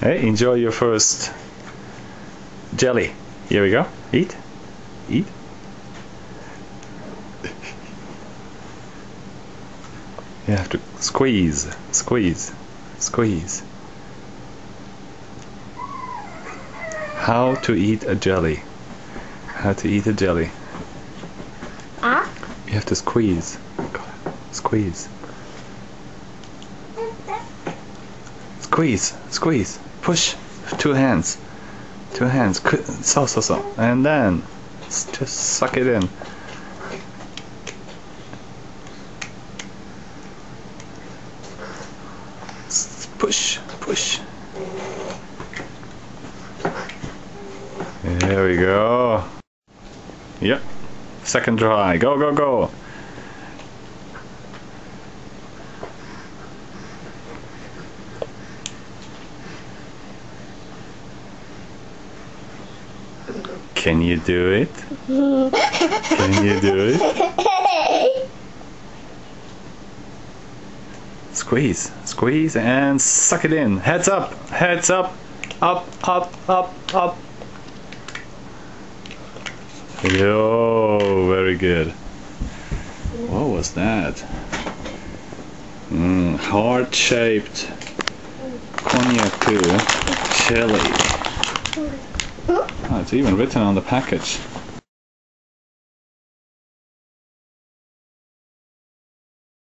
Hey, enjoy your first jelly. Here we go. Eat. Eat. You have to squeeze, squeeze, squeeze. How to eat a jelly. How to eat a jelly. Ah? You have to squeeze. Squeeze. Squeeze, squeeze. Push. Two hands. Two hands. So, so, so. And then just suck it in. Push, push. There we go. Yep. Second try. Go, go, go. Can you do it? Can you do it? Squeeze, squeeze, and suck it in. Heads up, heads up, up, up, up, up. Yo, very good. What was that? Mm, heart-shaped konnyaku chili. Oh, it's even written on the package.